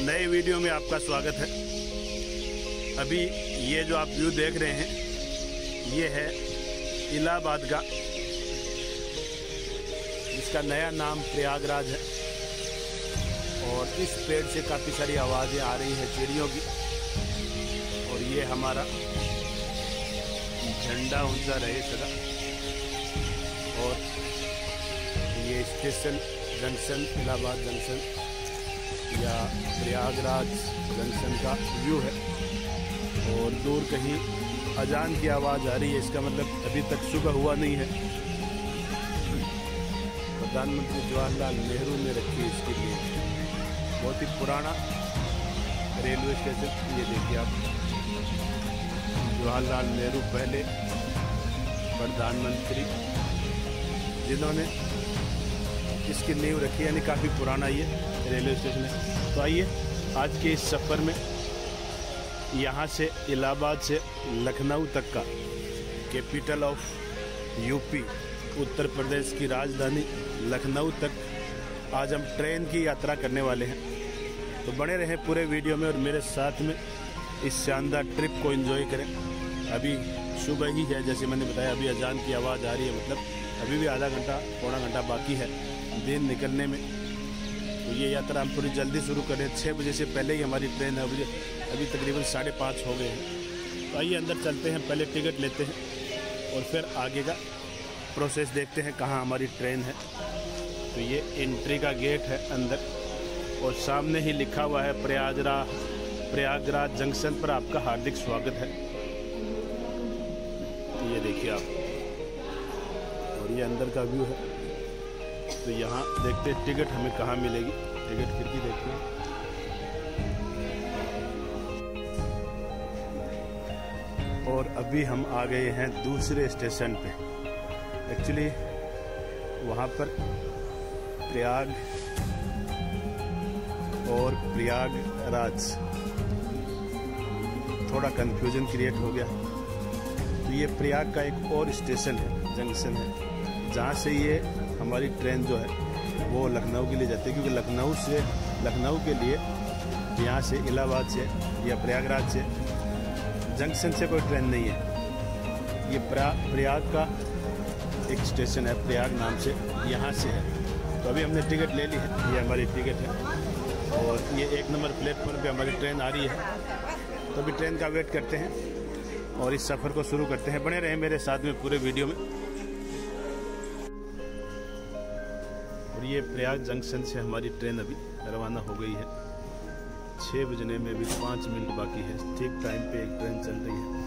नए वीडियो में आपका स्वागत है। अभी ये जो आप व्यू देख रहे हैं, ये है इलाहाबाद का। जिसका नया नाम प्रयागराज है। और इस पेड़ से काफ़ी सारी आवाज़ें आ रही हैं चिड़ियों की। और ये हमारा झंडा ऊँचा रहे सदा। और ये स्टेशन जंक्शन, इलाहाबाद जंक्शन। या प्रयागराज जंक्शन का व्यू है। और दूर कहीं अजान की आवाज़ आ रही है, इसका मतलब अभी तक सुबह हुआ नहीं है। प्रधानमंत्री जवाहरलाल नेहरू ने रखी इसके लिए। बहुत ही पुराना रेलवे स्टेशन ये देखिए आप। जवाहरलाल नेहरू पहले प्रधानमंत्री, जिन्होंने इसकी नींव रखी यानी काफ़ी पुराना ये। रेलवे स्टेशन है। तो आइए, आज के इस सफ़र में यहाँ से इलाहाबाद से लखनऊ तक का capital of UP Uttar Pradesh की राजधानी लखनऊ तक आज हम ट्रेन की यात्रा करने वाले हैं। तो बने रहें पूरे वीडियो में और मेरे साथ में इस शानदार ट्रिप को एंजॉय करें। अभी सुबह ही है, जैसे मैंने बताया, अभी अजान की आवाज़ आ रही है मतलब अभी भी आधा घंटा, पौना घंटा बाकी है दिन निकलने में। तो ये यात्रा हम थोड़ी जल्दी शुरू करें छः बजे से पहले ही हमारी ट्रेन है। अभी अभी तकरीबन साढ़े पाँच हो गए हैं। तो आइए अंदर चलते हैं, पहले टिकट लेते हैं और फिर आगे का प्रोसेस देखते हैं कहाँ हमारी ट्रेन है। तो ये एंट्री का गेट है अंदर और सामने ही लिखा हुआ है प्रयागराज प्रयागराज जंक्शन पर आपका हार्दिक स्वागत है। ये देखिए आप। और ये अंदर का व्यू है। तो यहाँ देखते टिकट हमें कहाँ मिलेगी। टिकट खिड़की देखते हैं। और अभी हम आ गए हैं दूसरे स्टेशन पे। एक्चुअली वहाँ पर प्रयाग और प्रयागराज थोड़ा कंफ्यूजन क्रिएट हो गया। तो ये प्रयाग का एक और स्टेशन है जंक्शन है। जहाँ से ये हमारी ट्रेन जो है, वो लखनऊ के लिए जाती है, क्योंकि लखनऊ से, लखनऊ के लिए यहाँ से, इलाहाबाद से या प्रयागराज से, जंक्शन से कोई ट्रेन नहीं है। ये प्रयाग का एक स्टेशन है, प्रयाग नाम से, यहाँ से है। तो अभी हमने टिकट ले ली है, ये हमारी टिकट है। और ये एक नंबर प्लेटफॉर्म पे हमारी ट्रेन आ रही है। तो अभी ट्रेन का वेट करते हैं और इस सफ़र को शुरू करते हैं। बने रहे मेरे साथ में पूरे वीडियो में। और ये प्रयाग जंक्शन से हमारी ट्रेन अभी रवाना हो गई है। छः बजने में अभी पाँच मिनट बाकी है। ठीक टाइम पे एक ट्रेन चल रही है हैं।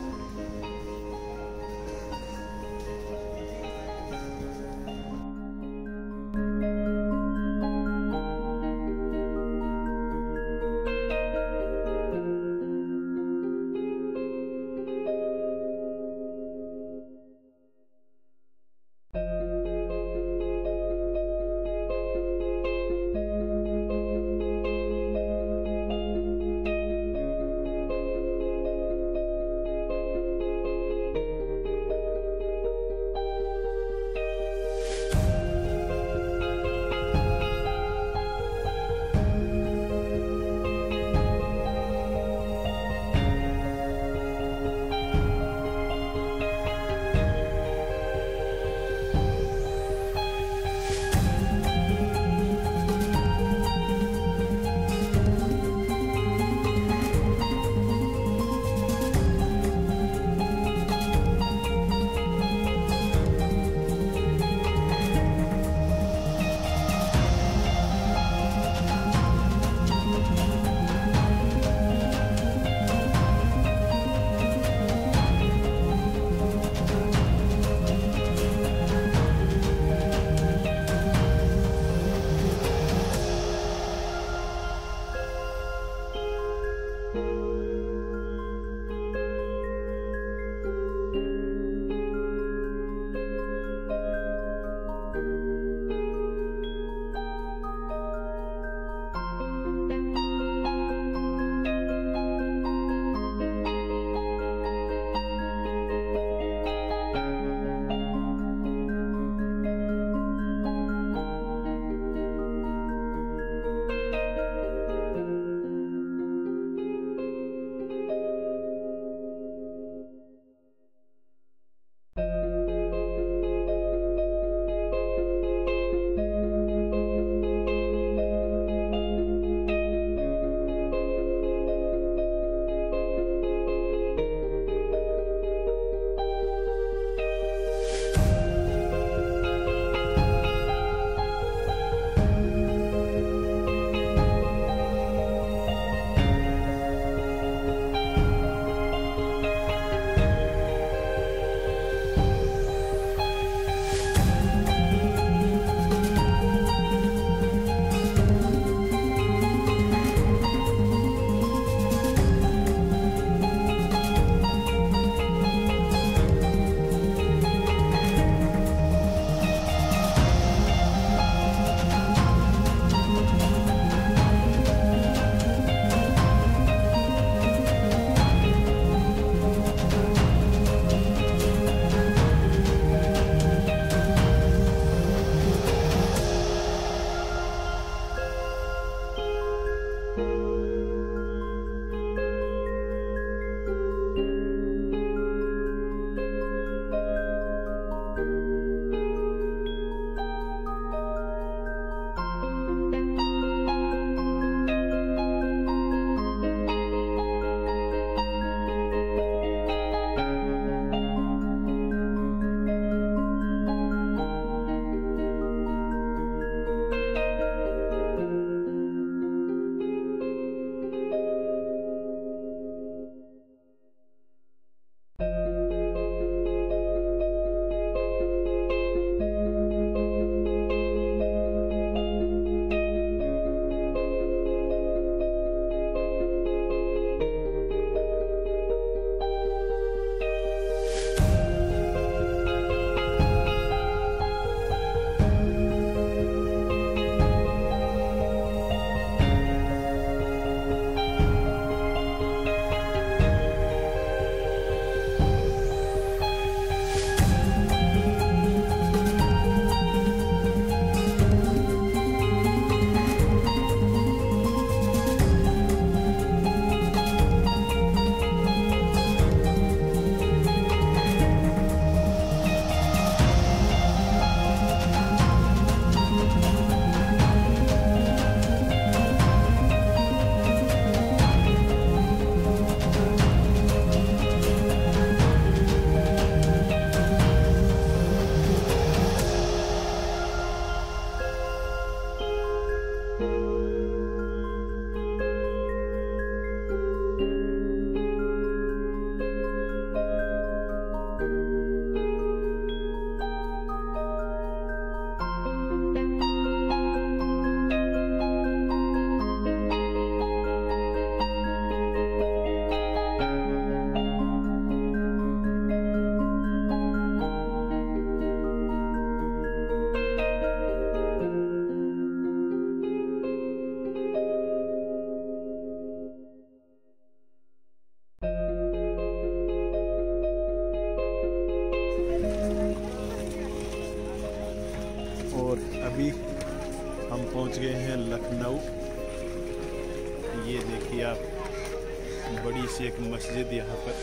बड़ी सी एक मस्जिद यहाँ पर।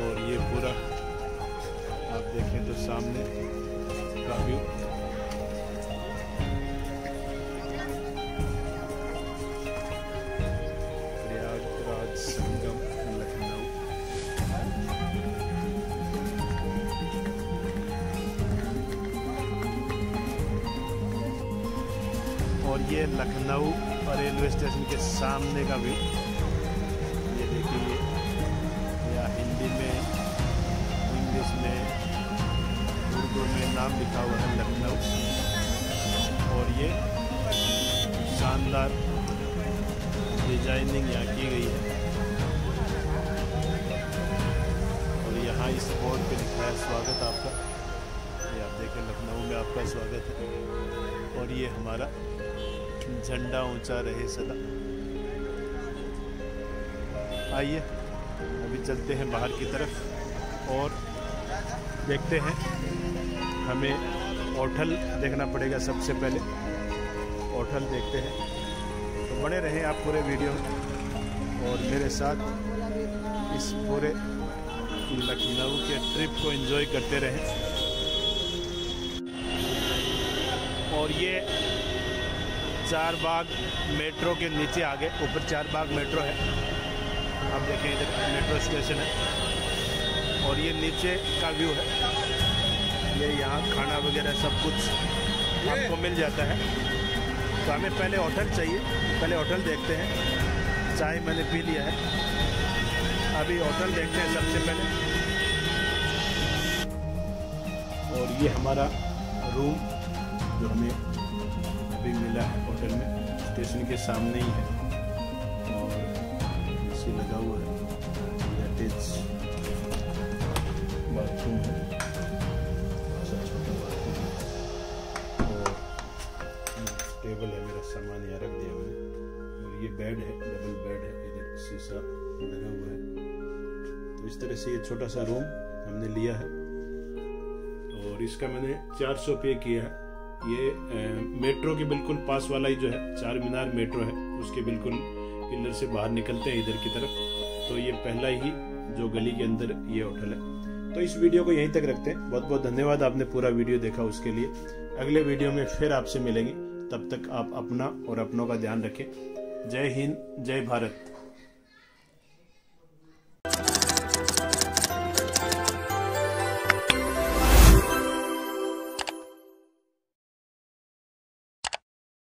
और ये पूरा आप देखें तो सामने का प्रयागराज संगम, लखनऊ। और ये लखनऊ रेलवे स्टेशन के सामने का व्यू। लिखा हुआ है लखनऊ। और ये शानदार डिज़ाइनिंग यहाँ की गई है। और यहाँ इस बोर्ड पे लिखा है, स्वागत आपका। ये आप देखें, लखनऊ में आपका स्वागत है। और ये हमारा झंडा ऊँचा रहे सदा। आइए, अभी चलते हैं बाहर की तरफ़ और देखते हैं हमें होटल देखना पड़ेगा सबसे पहले। होटल देखते हैं। तो बने रहें आप पूरे वीडियो में। और मेरे साथ इस पूरे लखनऊ के ट्रिप को एंजॉय करते रहें। और ये चार बाग मेट्रो के नीचे आगे, ऊपर चार बाग मेट्रो है। आप देखें इधर मेट्रो स्टेशन है। और ये नीचे का व्यू है। ये यहाँ खाना वगैरह सब कुछ आपको मिल जाता है। तो हमें पहले होटल चाहिए। पहले होटल देखते हैं। चाय मैंने पी लिया है। अभी होटल देखते हैं सबसे पहले। और ये हमारा रूम जो हमें अभी मिला है होटल में। स्टेशन के सामने ही है। और एसी लगा हुआ है। ये बेड है डबल बेड है इधर शीशा लगा हुआ है। तो इस तरह से ये छोटा सा रूम हमने लिया है। और इसका मैंने चार सौ पे किया है। ये ए, मेट्रो के बिल्कुल पास वाला ही जो है चार मीनार मेट्रो है उसके बिल्कुल पिलर से बाहर निकलते हैं इधर की तरफ़। तो ये पहला ही जो गली के अंदर ये होटल है। तो इस वीडियो को यहीं तक रखते हैं। बहुत बहुत धन्यवाद आपने पूरा वीडियो देखा उसके लिए। अगले वीडियो में फिर आपसे मिलेंगे। तब तक आप अपना और अपनों का ध्यान रखें। जय हिंद जय भारत।